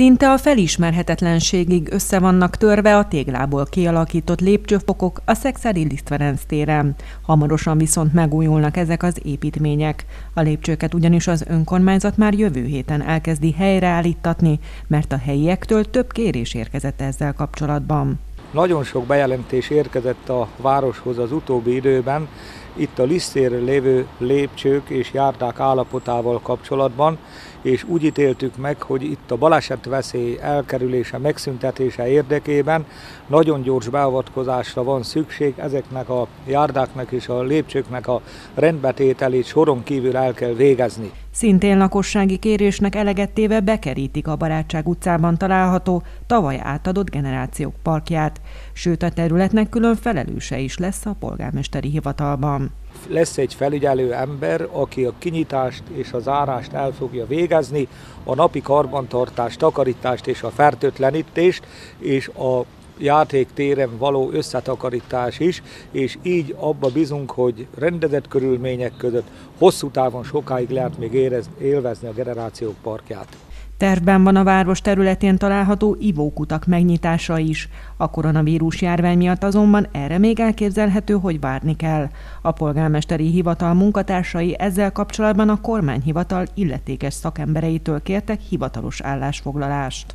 Szinte a felismerhetetlenségig össze vannak törve a téglából kialakított lépcsőfokok a Szexádi Liszt Ferenc téren. Hamarosan viszont megújulnak ezek az építmények. A lépcsőket ugyanis az önkormányzat már jövő héten elkezdi helyreállítatni, mert a helyiektől több kérés érkezett ezzel kapcsolatban. Nagyon sok bejelentés érkezett a városhoz az utóbbi időben, itt a lisztér lévő lépcsők és járdák állapotával kapcsolatban, és úgy ítéltük meg, hogy itt a baleset veszély elkerülése, megszüntetése érdekében nagyon gyors beavatkozásra van szükség, ezeknek a járdáknak és a lépcsőknek a rendbetételét soron kívül el kell végezni. Szintén lakossági kérésnek eleget téve bekerítik a Barátság utcában található, tavaly átadott generációk parkját, sőt a területnek külön felelőse is lesz a polgármesteri hivatalban. Lesz egy felügyelő ember, aki a kinyitást és a zárást el fogja végezni, a napi karbantartást, takarítást és a fertőtlenítést, és a játéktéren való összetakarítás is, és így abba bizunk, hogy rendezett körülmények között hosszú távon sokáig lehet még érez, élvezni a generációk parkját. Tervben van a város területén található ivókutak megnyitása is. A koronavírus járvány miatt azonban erre még elképzelhető, hogy várni kell. A polgármesteri hivatal munkatársai ezzel kapcsolatban a kormányhivatal illetékes szakembereitől kértek hivatalos állásfoglalást.